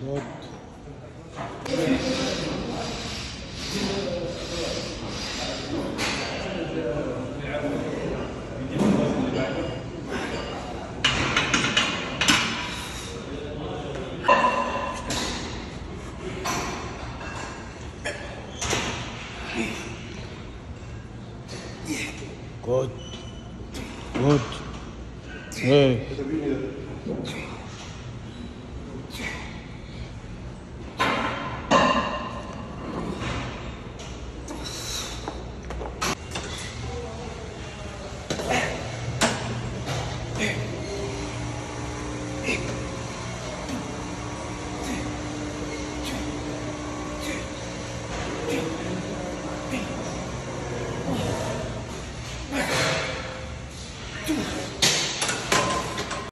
Good. Good. Good. Hey. Two.